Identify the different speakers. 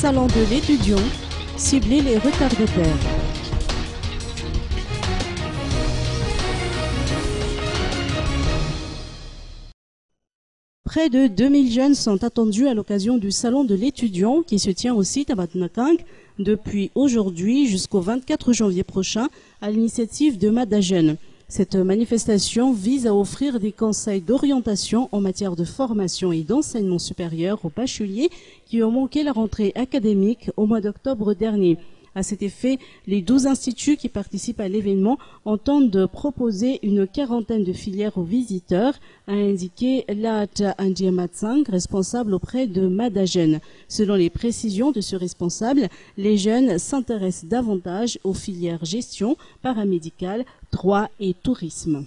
Speaker 1: Salon de l'étudiant, cibler les retardataires. Près de 2000 jeunes sont attendus à l'occasion du Salon de l'étudiant qui se tient au site à Batnakang depuis aujourd'hui jusqu'au 24 janvier prochain à l'initiative de Madagen. Cette manifestation vise à offrir des conseils d'orientation en matière de formation et d'enseignement supérieur aux bacheliers qui ont manqué la rentrée académique au mois d'octobre dernier. À cet effet, les 12 instituts qui participent à l'événement entendent proposer une quarantaine de filières aux visiteurs, a indiqué Laat Andiamatsang, responsable auprès de Madagen. Selon les précisions de ce responsable, les jeunes s'intéressent davantage aux filières gestion, paramédicale, droit et tourisme.